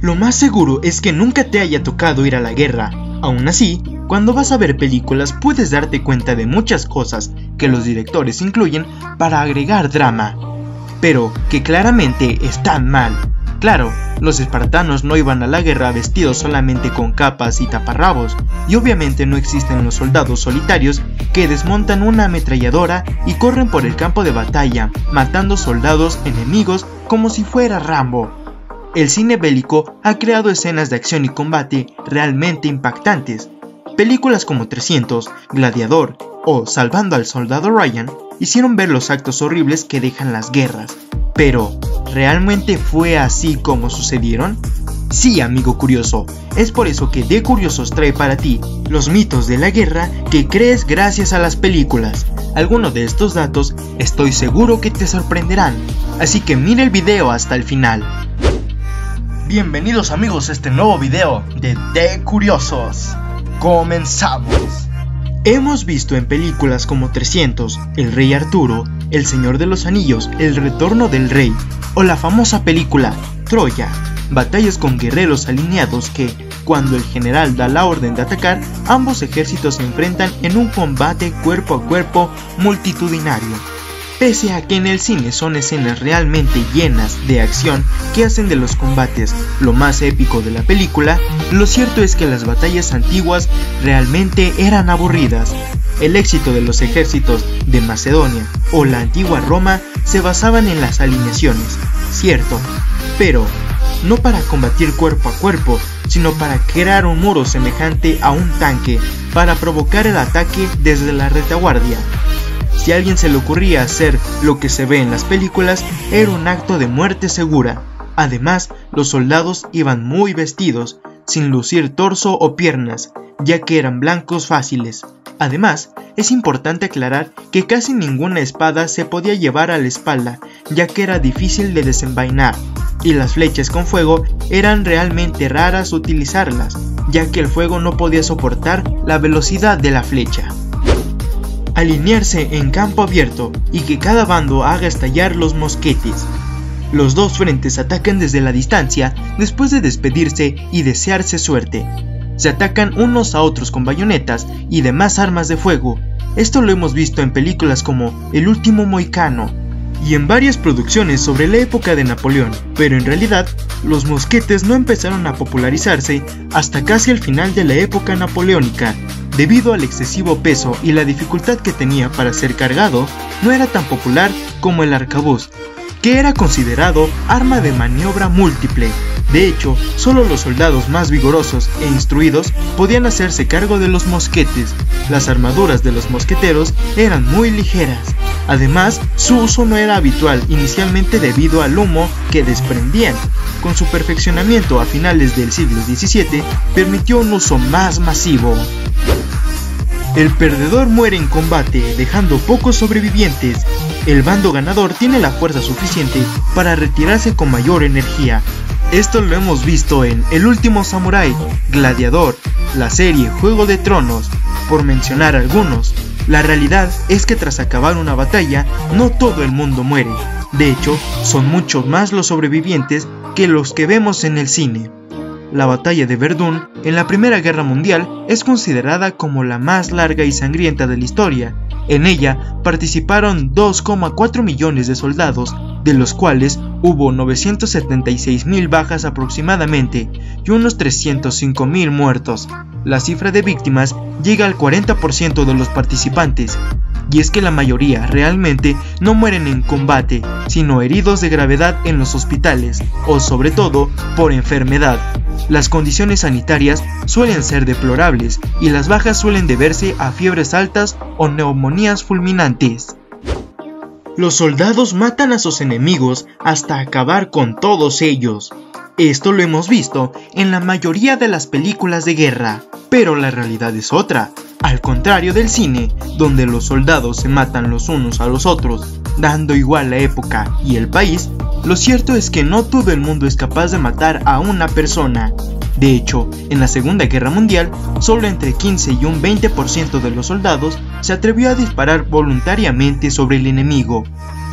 Lo más seguro es que nunca te haya tocado ir a la guerra. Aún así, cuando vas a ver películas puedes darte cuenta de muchas cosas que los directores incluyen para agregar drama, pero que claramente están mal. Claro, los espartanos no iban a la guerra vestidos solamente con capas y taparrabos, y obviamente no existen los soldados solitarios que desmontan una ametralladora y corren por el campo de batalla, matando soldados enemigos como si fuera Rambo el cine bélico ha creado escenas de acción y combate realmente impactantes. Películas como 300, Gladiador o Salvando al Soldado Ryan hicieron ver los actos horribles que dejan las guerras. Pero, ¿realmente fue así como sucedieron? Sí, amigo curioso, es por eso que De Curiosos trae para ti los mitos de la guerra que crees gracias a las películas. Algunos de estos datos estoy seguro que te sorprenderán, así que mira el video hasta el final. Bienvenidos amigos a este nuevo video de The Curiosos. Comenzamos. Hemos visto en películas como 300, El Rey Arturo, El Señor de los Anillos, El Retorno del Rey o la famosa película Troya, batallas con guerreros alineados que, cuando el general da la orden de atacar, ambos ejércitos se enfrentan en un combate cuerpo a cuerpo multitudinario. Pese a que en el cine son escenas realmente llenas de acción que hacen de los combates lo más épico de la película, lo cierto es que las batallas antiguas realmente eran aburridas. El éxito de los ejércitos de Macedonia o la antigua Roma se basaban en las alineaciones, cierto, pero no para combatir cuerpo a cuerpo, sino para crear un muro semejante a un tanque para provocar el ataque desde la retaguardia. Si a alguien se le ocurría hacer lo que se ve en las películas, era un acto de muerte segura. Además, los soldados iban muy vestidos, sin lucir torso o piernas, ya que eran blancos fáciles. Además, es importante aclarar que casi ninguna espada se podía llevar a la espalda, ya que era difícil de desenvainar, y las flechas con fuego eran realmente raras utilizarlas, ya que el fuego no podía soportar la velocidad de la flecha alinearse en campo abierto y que cada bando haga estallar los mosquetes. Los dos frentes atacan desde la distancia después de despedirse y desearse suerte. Se atacan unos a otros con bayonetas y demás armas de fuego. Esto lo hemos visto en películas como El último Moicano y en varias producciones sobre la época de Napoleón, pero en realidad los mosquetes no empezaron a popularizarse hasta casi el final de la época napoleónica, debido al excesivo peso y la dificultad que tenía para ser cargado, no era tan popular como el arcabuz, que era considerado arma de maniobra múltiple. De hecho, solo los soldados más vigorosos e instruidos podían hacerse cargo de los mosquetes. Las armaduras de los mosqueteros eran muy ligeras. Además, su uso no era habitual inicialmente debido al humo que desprendían. Con su perfeccionamiento a finales del siglo XVII, permitió un uso más masivo. El perdedor muere en combate, dejando pocos sobrevivientes. El bando ganador tiene la fuerza suficiente para retirarse con mayor energía. Esto lo hemos visto en El último Samurai, Gladiador, la serie Juego de Tronos, por mencionar algunos. La realidad es que tras acabar una batalla, no todo el mundo muere. De hecho, son muchos más los sobrevivientes que los que vemos en el cine. La batalla de Verdún en la Primera Guerra Mundial es considerada como la más larga y sangrienta de la historia. En ella participaron 2,4 millones de soldados, de los cuales hubo 976 mil bajas aproximadamente y unos 305 mil muertos. La cifra de víctimas llega al 40% de los participantes, y es que la mayoría realmente no mueren en combate, sino heridos de gravedad en los hospitales, o sobre todo por enfermedad. Las condiciones sanitarias suelen ser deplorables y las bajas suelen deberse a fiebres altas o neumonías fulminantes. Los soldados matan a sus enemigos hasta acabar con todos ellos. Esto lo hemos visto en la mayoría de las películas de guerra, pero la realidad es otra. Al contrario del cine, donde los soldados se matan los unos a los otros, dando igual la época y el país, lo cierto es que no todo el mundo es capaz de matar a una persona. De hecho, en la Segunda Guerra Mundial, solo entre 15 y un 20% de los soldados se atrevió a disparar voluntariamente sobre el enemigo.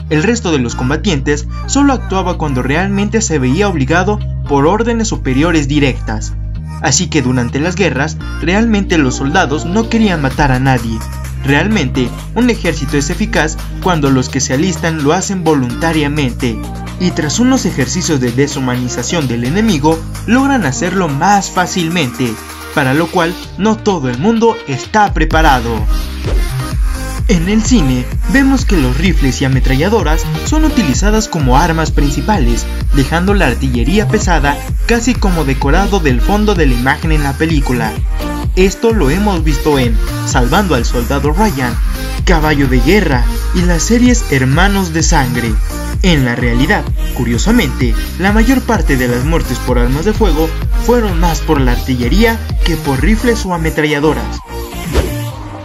El resto de los combatientes solo actuaba cuando realmente se veía obligado por órdenes superiores directas. Así que durante las guerras, realmente los soldados no querían matar a nadie. Realmente, un ejército es eficaz cuando los que se alistan lo hacen voluntariamente, y tras unos ejercicios de deshumanización del enemigo, logran hacerlo más fácilmente, para lo cual no todo el mundo está preparado. En el cine, vemos que los rifles y ametralladoras son utilizadas como armas principales, dejando la artillería pesada casi como decorado del fondo de la imagen en la película. Esto lo hemos visto en Salvando al Soldado Ryan, Caballo de Guerra y las series Hermanos de Sangre. En la realidad, curiosamente, la mayor parte de las muertes por armas de fuego fueron más por la artillería que por rifles o ametralladoras.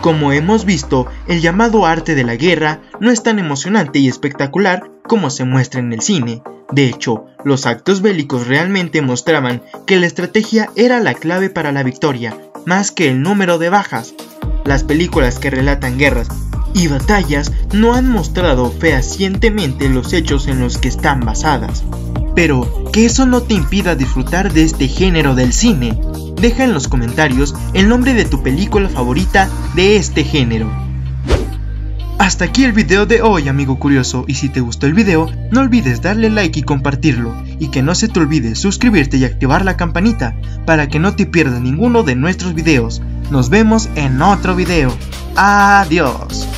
Como hemos visto, el llamado arte de la guerra no es tan emocionante y espectacular como se muestra en el cine. De hecho, los actos bélicos realmente mostraban que la estrategia era la clave para la victoria, más que el número de bajas. Las películas que relatan guerras y batallas no han mostrado fehacientemente los hechos en los que están basadas. Pero que eso no te impida disfrutar de este género del cine. Deja en los comentarios el nombre de tu película favorita de este género. Hasta aquí el video de hoy amigo curioso y si te gustó el video no olvides darle like y compartirlo y que no se te olvide suscribirte y activar la campanita para que no te pierdas ninguno de nuestros videos. Nos vemos en otro video. Adiós.